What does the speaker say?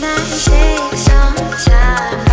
might take some time?